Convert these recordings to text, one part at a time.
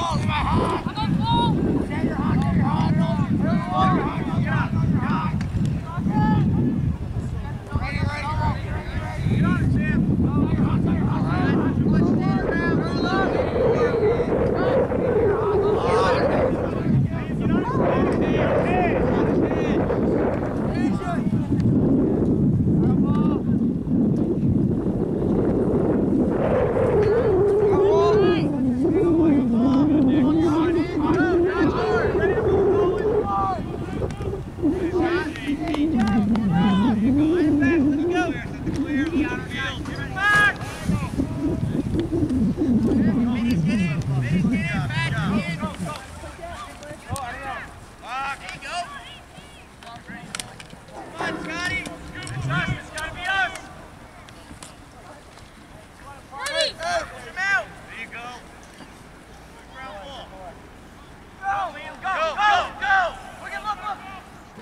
falls behind!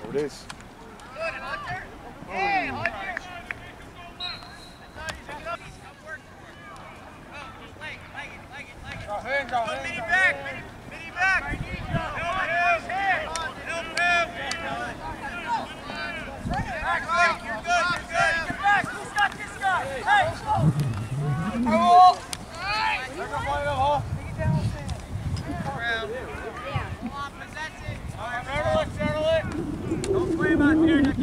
it is.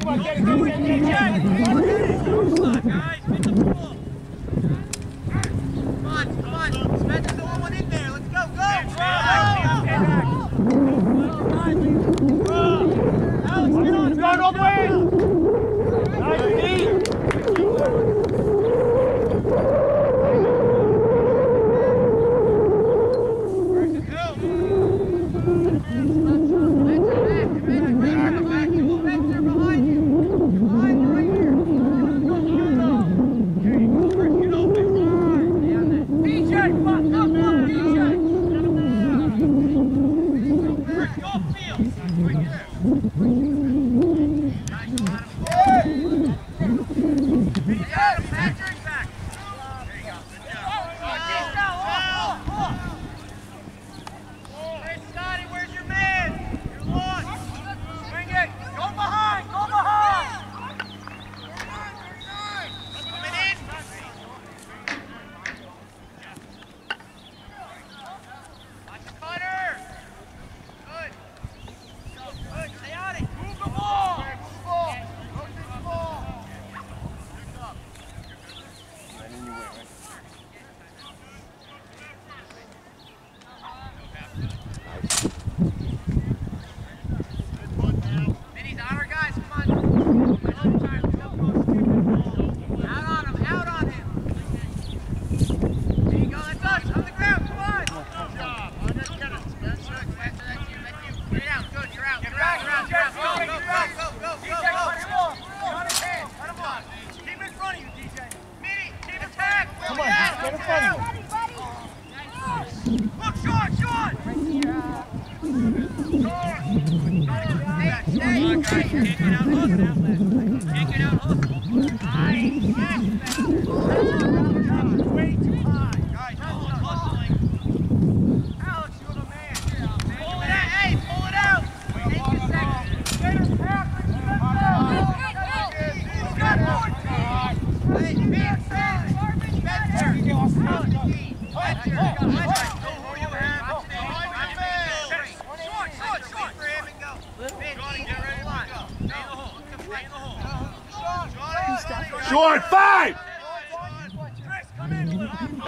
Давай,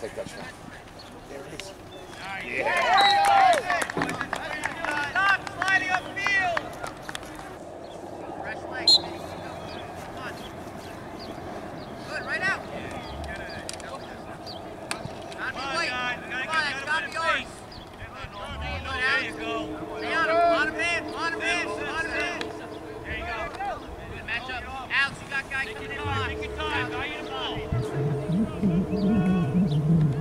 tek kaçma.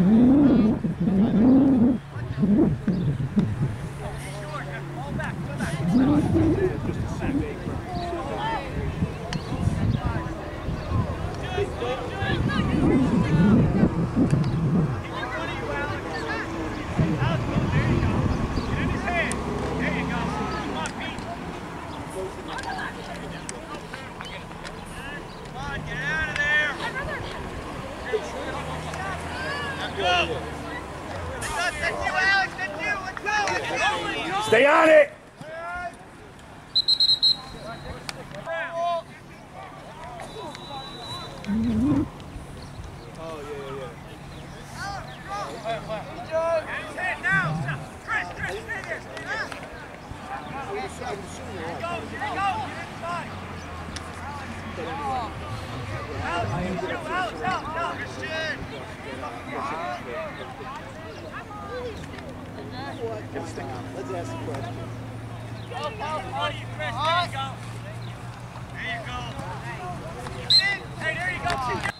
Mm-hmm. Stay on it! Christian! Let's ask a question. There you go. There you go. Hey, there you go.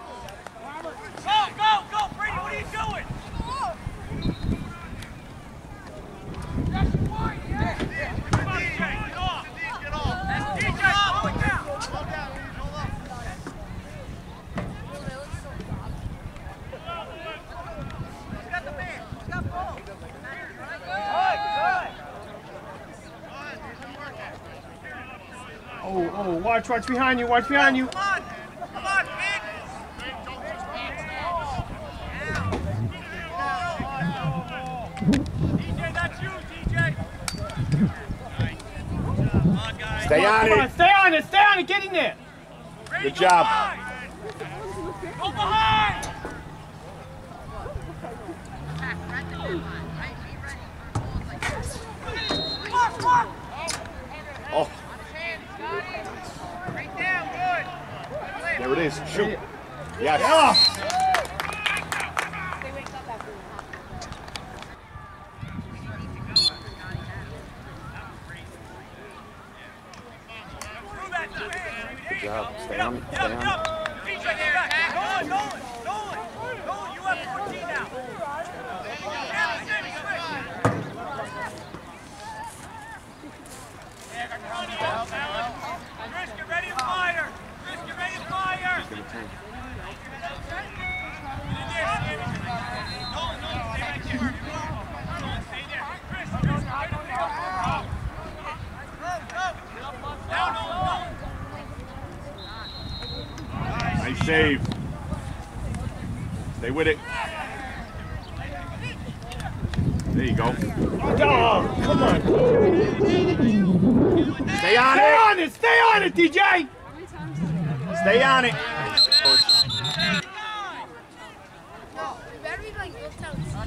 careful. Watch, watch behind you. Watch behind you. Come on! Come on, kid! DJ, that's you, DJ! Come on. Stay on Come on, it. stay on it. Stay on it. Get in there. Ready, Good go job. behind. Go behind! Oh, Right down, there it is. Shoot. Yes. Defense. Good job. Stay on. Stay on it. yep. DJ, get back. Nolan, Nolan, Nolan. Nolan, you have 14 now. Sammy, Sammy, switch. Yeah, Connie, out, Alan. Chris, get ready to fire. Chris, get ready to fire. Give it time. In there, Sammy. Nolan, Nolan, stay right there. Nolan, stay there. Chris, Chris, get ready to fire. Go, go. Down, Nolan, Nolan. Nice save. Stay with it. There you go. Oh, come on. Stay on it. Stay on it. Stay on it, DJ. Stay on it. Get back in the hole, Nolan. Hey, Chris, get over ready to fire, Chris. Ready to fire. Head up, head up. Nice defense, Sammy. There, get it go. Let's go.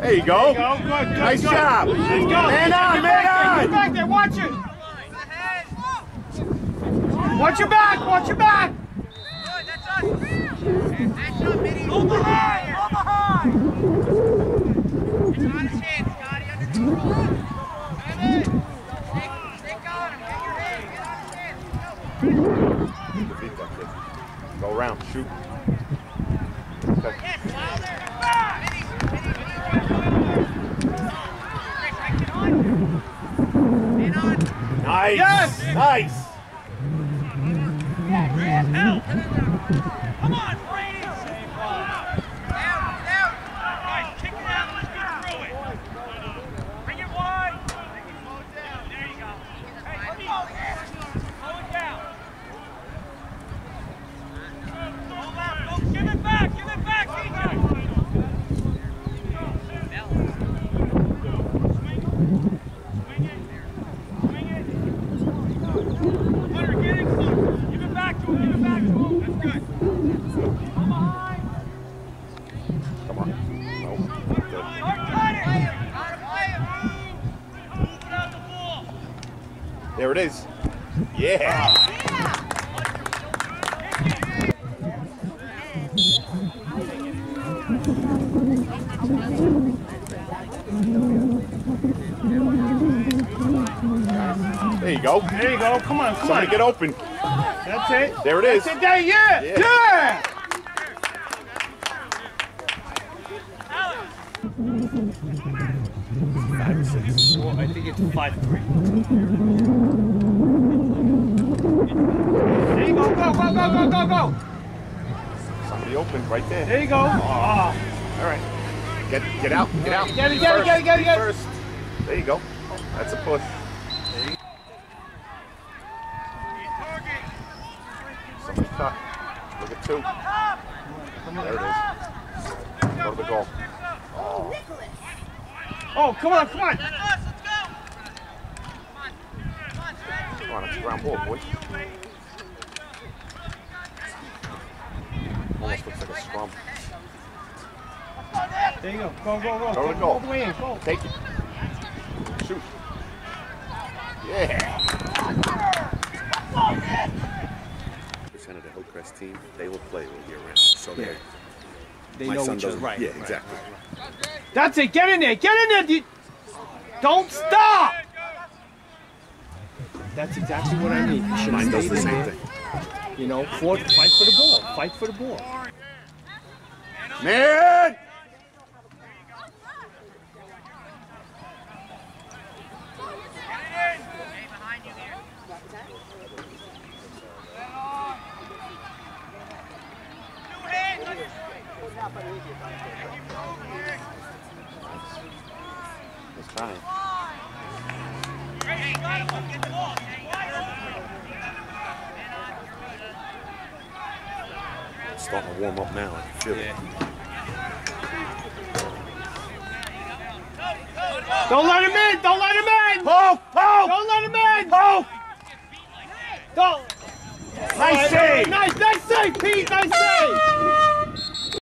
There you go. Go, good, good, Nice good. job. Man on, man on. back there. Watch it. Ahead. Watch your back. Watch your back. Good, that's us. That's up, Minnie. Go behind. Go behind. It's not a chance, Scotty. Under control. Come in. Stick, stick on him. Get your head. Get on his head. Go. Defeat that kid. Go around. Shoot. Okay. Yes, louder. Back. Minnie, Minnie, Minnie. Chris, I get on. Get on. Nice. Yes. Nice. Come on, Brady. Down, down. Guys, kick it out. Let's get through it. Bring it wide. Slow it down. There you go. Hey, let me slow it down. Hold out. Go. Give it back. Give it back, DJ. Swing it. Swing it. Hunter, get it close. Give it back to him. Give it back to him. That's good. Come on. No. Good. Start cutting. Gotta play it. Move without the ball. There it is. Yeah. There you go. There you go. Come on. Come Somebody on. get open. That's it. There it is. That's it. There. Yeah. Yeah. Yeah. I think it's five three. There you go. Go. Go. Go. Go. Go. Go. Somebody open right there. There you go. Ah. All right. Get get out. Get out. Get it, get it, get it, get it, get it. First. There you go. That's a push. Somebody. Look at two. There it is. Go to the goal. Oh, come on. Come on. Let's go. Come on. Come on, Fred. Come on, it's a ground ball, boys. Almost looks like a scrum. There you go. Go. Go. Go. Go to the goal. All the way in. Go. Take it. Shoot. Yeah. Hillcrest team, they will play all year round. So they They my know son each other. doesn't. Right. Yeah, right. exactly. That's it. Get in there. Get in there. dude. Don't stop. That's exactly what I mean. He should Mine does the same there. thing. You know, for, fight for the ball. Fight for the ball. Man! It's trying. Hey, got him. Get the ball. It's starting to warm up now. I can feel it. Don't let him in! Don't let him in! Poke! Poke! Don't let him in! Poke! Don't! Nice save! Nice, nice save, Pete! Nice save!